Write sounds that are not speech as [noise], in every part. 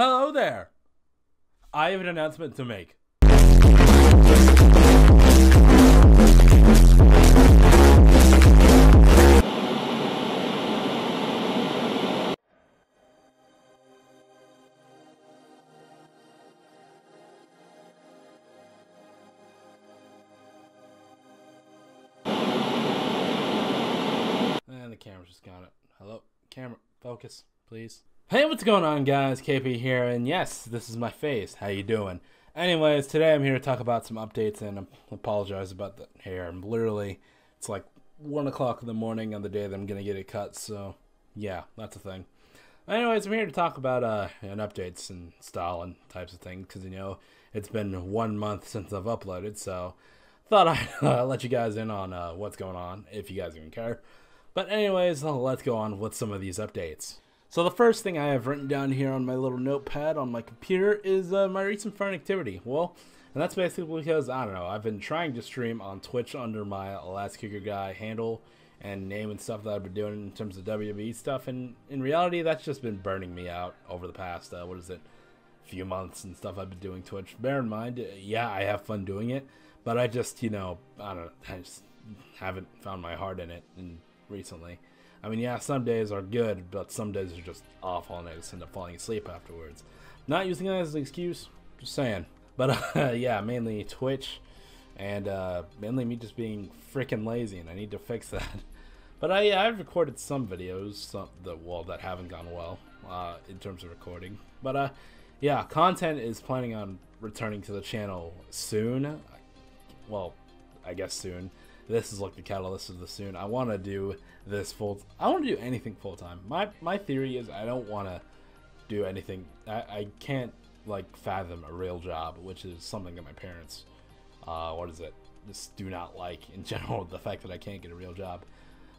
Hello there. I have an announcement to make. And the camera's just got it. Hello, camera, focus, please. Hey, what's going on, guys? KP here, and yes, this is my face. How you doing? Anyways, today I'm here to talk about some updates and I apologize about the hair. I'm literally, it's like one o'clock in the morning on the day that I'm gonna get it cut. So, yeah, that's a thing. Anyways, I'm here to talk about uh and updates and style and types of things because you know it's been one month since I've uploaded, so thought I'd [laughs] uh, let you guys in on uh, what's going on if you guys even care. But anyways, let's go on with some of these updates. So the first thing I have written down here on my little notepad on my computer is uh, my recent fun activity. Well, and that's basically because, I don't know, I've been trying to stream on Twitch under my Last Kicker Guy handle and name and stuff that I've been doing in terms of WWE stuff, and in reality, that's just been burning me out over the past, uh, what is it, few months and stuff I've been doing Twitch. Bear in mind, yeah, I have fun doing it, but I just, you know, I don't know, I just haven't found my heart in it, and recently. I mean, yeah, some days are good, but some days are just awful, and I just end up falling asleep afterwards. Not using that as an excuse, just saying. But [laughs] uh, yeah, mainly Twitch, and uh, mainly me just being freaking lazy, and I need to fix that. [laughs] But I, I've recorded some videos, some that well that haven't gone well uh, in terms of recording. But uh, yeah, content is planning on returning to the channel soon. Well, I guess soon this is like the catalyst of the soon. I want to do this full. I want to do anything full time. My my theory is I don't want to do anything. I, I can't like fathom a real job, which is something that my parents, uh, what is it, just do not like in [laughs] general. The fact that I can't get a real job.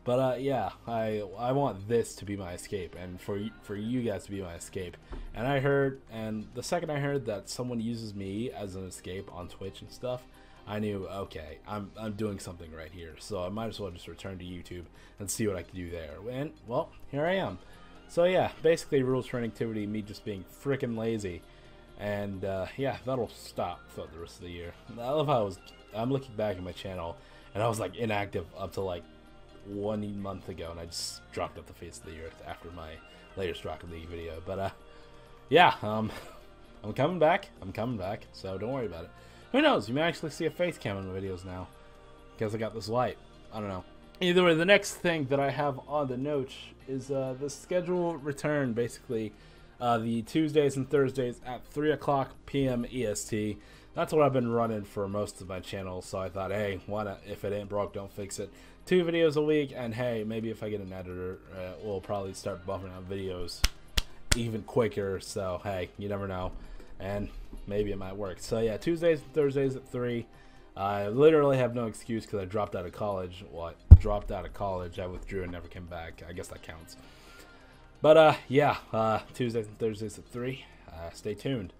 But uh, yeah, I I want this to be my escape, and for for you guys to be my escape. And I heard, and the second I heard that someone uses me as an escape on Twitch and stuff, I knew, okay, I'm, I'm doing something right here. So I might as well just return to YouTube and see what I can do there. And, well, here I am. So yeah, basically rules for activity, me just being freaking lazy. And uh, yeah, that'll stop throughout the rest of the year. I love how I was, I'm looking back at my channel, and I was like inactive up to like one month ago, and I just dropped off the face of the earth after my latest rock Rocket League video. But uh, yeah, um, [laughs] I'm coming back. I'm coming back, so don't worry about it. Who knows? You may actually see a face cam in the videos now. Because I got this light. I don't know. Either way, the next thing that I have on the note is uh, the schedule return, basically. Uh, the Tuesdays and Thursdays at 3 o'clock p.m. EST. That's what I've been running for most of my channel, so I thought, hey, why not? If it ain't broke, don't fix it. Two videos a week, and hey, maybe if I get an editor, uh, we'll probably start buffing out videos even quicker, so hey, you never know and maybe it might work. So yeah, Tuesdays and Thursdays at three. I literally have no excuse because I dropped out of college. Well, I dropped out of college. I withdrew and never came back. I guess that counts. But uh, yeah, uh, Tuesdays and Thursdays at three. Uh, stay tuned.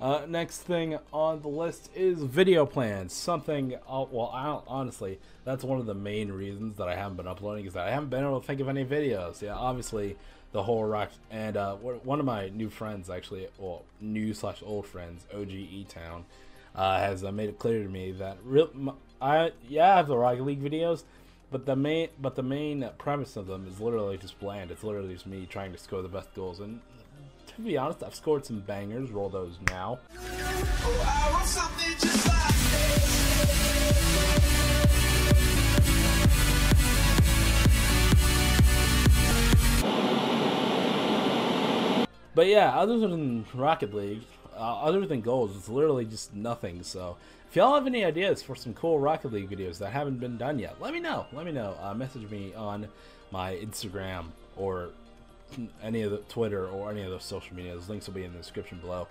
Uh, next thing on the list is video plans. Something, uh, well, I honestly, that's one of the main reasons that I haven't been uploading is that I haven't been able to think of any videos. Yeah, obviously, the whole rock and uh, one of my new friends actually well new slash old friends og e-town uh, has uh, made it clear to me that real i yeah i have the rocket league videos but the main but the main premise of them is literally just bland. It's literally just me trying to score the best goals and to be honest i've scored some bangers roll those now But yeah, other than Rocket League, uh, other than goals, it's literally just nothing. So if y'all have any ideas for some cool Rocket League videos that haven't been done yet, let me know. Let me know. Uh, message me on my Instagram or any of the Twitter or any of those social medias. Links will be in the description below,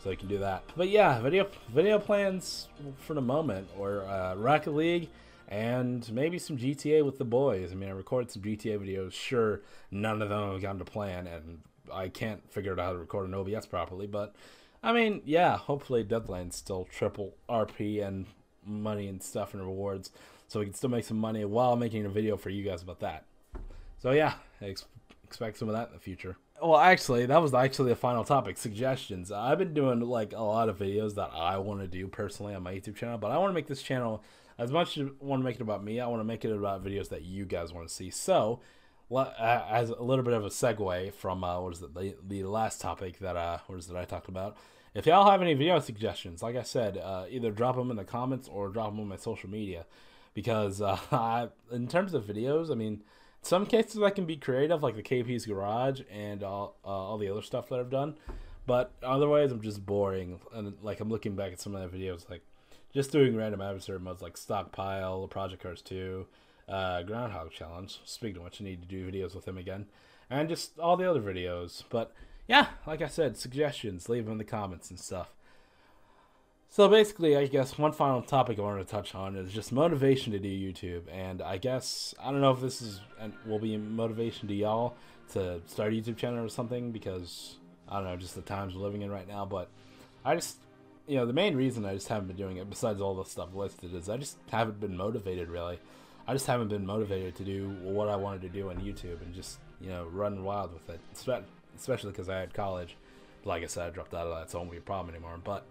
so you can do that. But yeah, video video plans for the moment, or uh, Rocket League, and maybe some GTA with the boys. I mean, I recorded some GTA videos. Sure, none of them have gone to plan, and I can't figure out how to record an OBS properly, but I mean, yeah, hopefully Deadlands still triple RP and money and stuff and rewards, so we can still make some money while making a video for you guys about that. So yeah, ex expect some of that in the future. well, actually, that was actually the final topic suggestions. I've been doing like a lot of videos that I want to do personally on my YouTube channel, but I want to make this channel as much as I want to make it about me. I want to make it about videos that you guys want to see. So, as a little bit of a segue from uh, what is it the, the last topic that uh what is it I talked about. If y'all have any video suggestions, like I said, uh, either drop them in the comments or drop them on my social media, because uh, [laughs] I, in terms of videos, I mean some cases I can be creative, like the KP's Garage and all, uh, all the other stuff that I've done. But otherwise, I'm just boring. And like I'm looking back at some of the videos, like just doing random adversary modes like Stockpile, Project Cars 2, uh, Groundhog Challenge. Speaking of which, I need to do videos with him again, and just all the other videos. But yeah, like I said, suggestions, leave them in the comments and stuff. So basically, I guess one final topic I wanted to touch on is just motivation to do YouTube, and I guess I don't know if this is and will be motivation to y'all to start a YouTube channel or something because I don't know just the times we're living in right now. But I just you know the main reason I just haven't been doing it, besides all the stuff listed, is I just haven't been motivated really. I just haven't been motivated to do what I wanted to do on YouTube and just you know run wild with it, especially because I had college. Like I said, I dropped out of that, so it won't be a problem anymore. But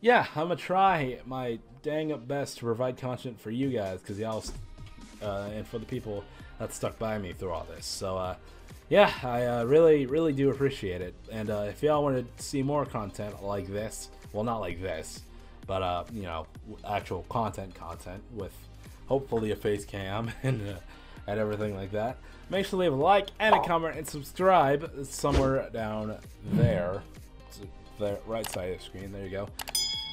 yeah, I'm gonna try my dang up best to provide content for you guys, because y'all, uh, and for the people that stuck by me through all this. So, uh, yeah, I uh, really, really do appreciate it. And uh, if y'all want to see more content like this, well, not like this, but uh, you know, actual content, content with hopefully a face cam [laughs] and uh, and everything like that. Make sure to leave a like and a comment and subscribe somewhere down there, the right side of the screen. There you go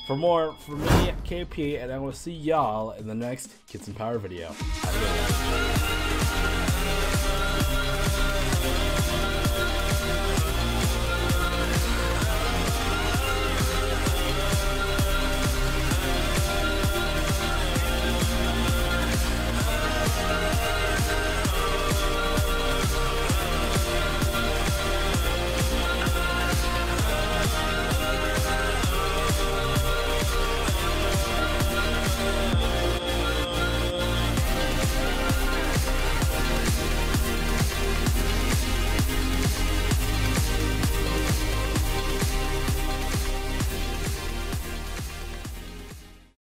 for more from me, KP, and I will see y'all in the next Kitsune Power video. Adios.